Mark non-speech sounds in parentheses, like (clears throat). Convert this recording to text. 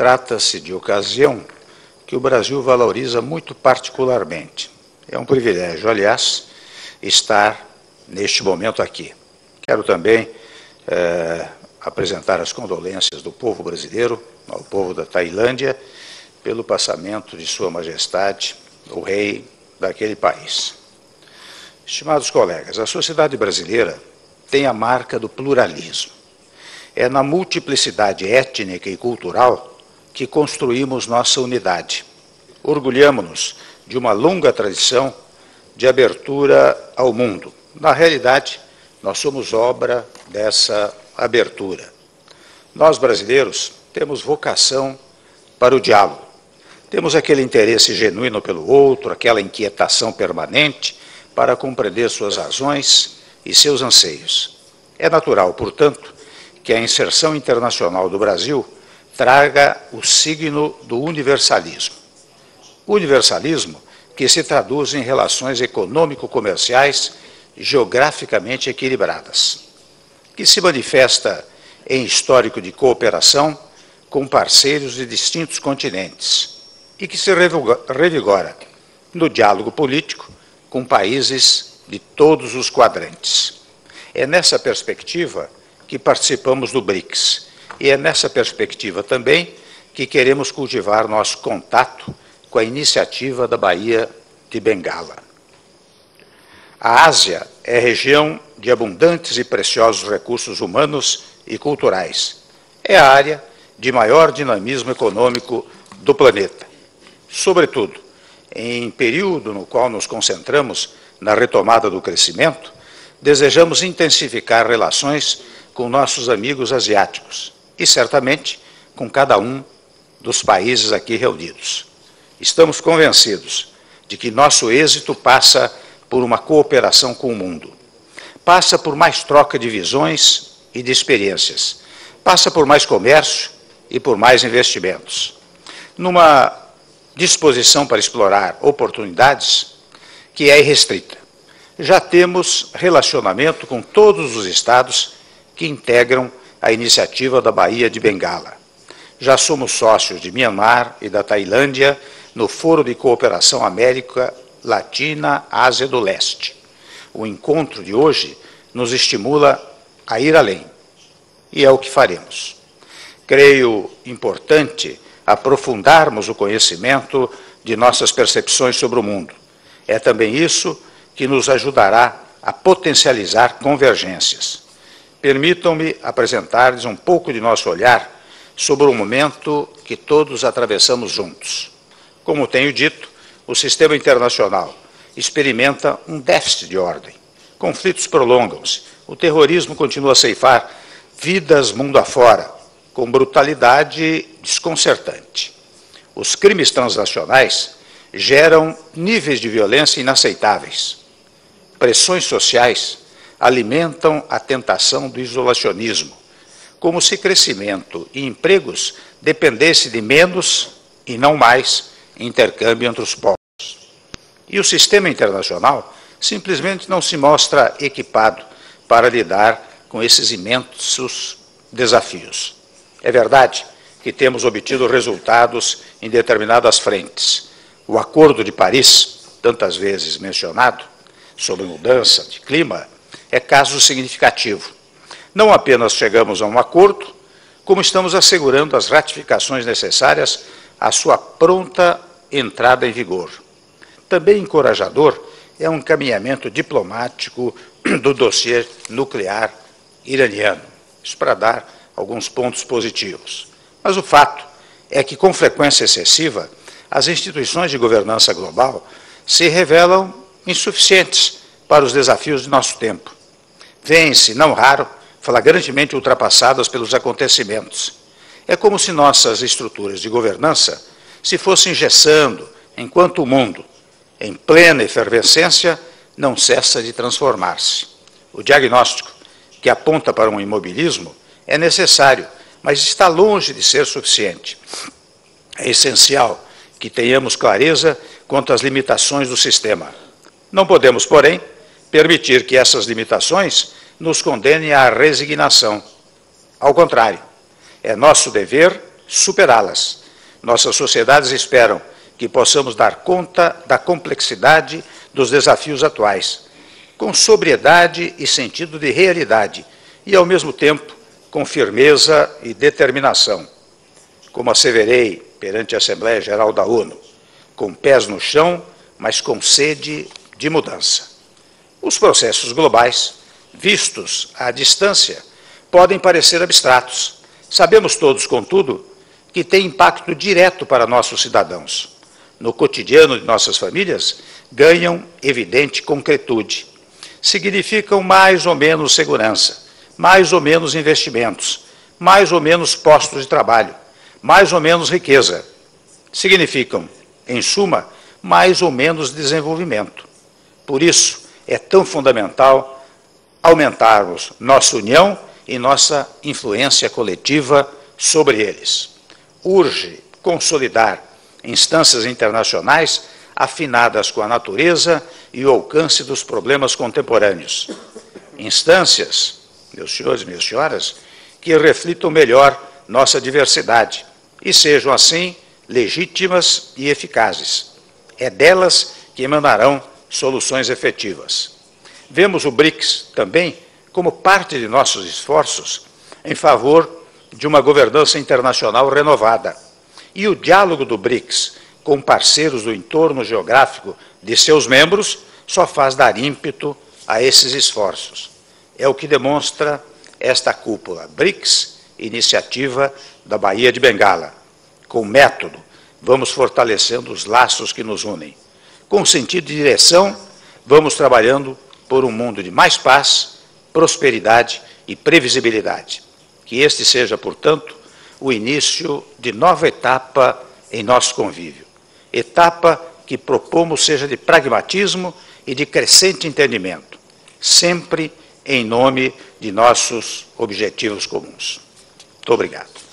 Trata-se de ocasião que o Brasil valoriza muito particularmente. É um privilégio, aliás, estar neste momento aqui. Quero também eh, apresentar as condolências do povo brasileiro ao povo da Tailândia pelo passamento de Sua Majestade, o rei daquele país. Estimados colegas, a sociedade brasileira tem a marca do pluralismo. É na multiplicidade étnica e cultural que construímos nossa unidade. Orgulhamos-nos de uma longa tradição de abertura ao mundo. Na realidade, nós somos obra dessa abertura. Nós, brasileiros, temos vocação para o diálogo. Temos aquele interesse genuíno pelo outro, aquela inquietação permanente para compreender suas razões e seus anseios. É natural, portanto, que a inserção internacional do Brasil traga o signo do universalismo. Universalismo que se traduz em relações econômico-comerciais geograficamente equilibradas, que se manifesta em histórico de cooperação com parceiros de distintos continentes e que se revigora no diálogo político com países de todos os quadrantes. É nessa perspectiva que participamos do BRICS e é nessa perspectiva também que queremos cultivar nosso contato com a iniciativa da Bahia de Bengala. A Ásia é região de abundantes e preciosos recursos humanos e culturais. É a área de maior dinamismo econômico do planeta. Sobretudo, em período no qual nos concentramos na retomada do crescimento, desejamos intensificar relações com nossos amigos asiáticos e, certamente, com cada um dos países aqui reunidos. Estamos convencidos de que nosso êxito passa por uma cooperação com o mundo, passa por mais troca de visões e de experiências, passa por mais comércio e por mais investimentos. Numa disposição para explorar oportunidades que é irrestrita. Já temos relacionamento com todos os estados que integram a iniciativa da Bahia de Bengala. Já somos sócios de Myanmar e da Tailândia no Foro de Cooperação América Latina Ásia do Leste. O encontro de hoje nos estimula a ir além, e é o que faremos. Creio importante aprofundarmos o conhecimento de nossas percepções sobre o mundo. É também isso que nos ajudará a potencializar convergências. Permitam-me apresentar-lhes um pouco de nosso olhar sobre o momento que todos atravessamos juntos. Como tenho dito, o sistema internacional experimenta um déficit de ordem. Conflitos prolongam-se, o terrorismo continua a ceifar vidas mundo afora, com brutalidade desconcertante. Os crimes transnacionais geram níveis de violência inaceitáveis. Pressões sociais alimentam a tentação do isolacionismo, como se crescimento e empregos dependesse de menos e não mais intercâmbio entre os povos. E o sistema internacional simplesmente não se mostra equipado para lidar com esses imensos desafios. É verdade que temos obtido resultados em determinadas frentes. O Acordo de Paris, tantas vezes mencionado, sobre mudança de clima, é caso significativo. Não apenas chegamos a um acordo, como estamos assegurando as ratificações necessárias à sua pronta entrada em vigor. Também encorajador é um encaminhamento diplomático (clears throat) do dossiê nuclear iraniano. Isso para dar alguns pontos positivos. Mas o fato é que, com frequência excessiva, as instituições de governança global se revelam insuficientes para os desafios de nosso tempo. Vêm-se, não raro, flagrantemente ultrapassadas pelos acontecimentos. É como se nossas estruturas de governança se fossem engessando, enquanto o mundo, em plena efervescência, não cessa de transformar-se. O diagnóstico, que aponta para um imobilismo, é necessário, mas está longe de ser suficiente. É essencial que tenhamos clareza quanto às limitações do sistema. Não podemos, porém, permitir que essas limitações nos condenem à resignação. Ao contrário, é nosso dever superá-las. Nossas sociedades esperam que possamos dar conta da complexidade dos desafios atuais, com sobriedade e sentido de realidade, e, ao mesmo tempo, com firmeza e determinação. Como asseverei perante a Assembleia Geral da ONU, com pés no chão, mas com sede de mudança. Os processos globais, vistos à distância, podem parecer abstratos. Sabemos todos, contudo, que têm impacto direto para nossos cidadãos. No cotidiano de nossas famílias, ganham evidente concretude. Significam mais ou menos segurança, mais ou menos investimentos, mais ou menos postos de trabalho, mais ou menos riqueza. Significam, em suma, mais ou menos desenvolvimento. Por isso, é tão fundamental aumentarmos nossa união e nossa influência coletiva sobre eles. Urge consolidar instâncias internacionais afinadas com a natureza e o alcance dos problemas contemporâneos. Instâncias, meus senhores e minhas senhoras, que reflitam melhor nossa diversidade e sejam, assim, legítimas e eficazes. É delas que emanarão soluções efetivas. Vemos o BRICS também como parte de nossos esforços em favor de uma governança internacional renovada. E o diálogo do BRICS com parceiros do entorno geográfico de seus membros só faz dar ímpeto a esses esforços. É o que demonstra esta cúpula BRICS, iniciativa da Bahia de Bengala. Com método, vamos fortalecendo os laços que nos unem. Com sentido de direção, vamos trabalhando por um mundo de mais paz, prosperidade e previsibilidade. Que este seja, portanto, o início de nova etapa em nosso convívio. Etapa que propomos seja de pragmatismo e de crescente entendimento, sempre em nome de nossos objetivos comuns. Muito obrigado.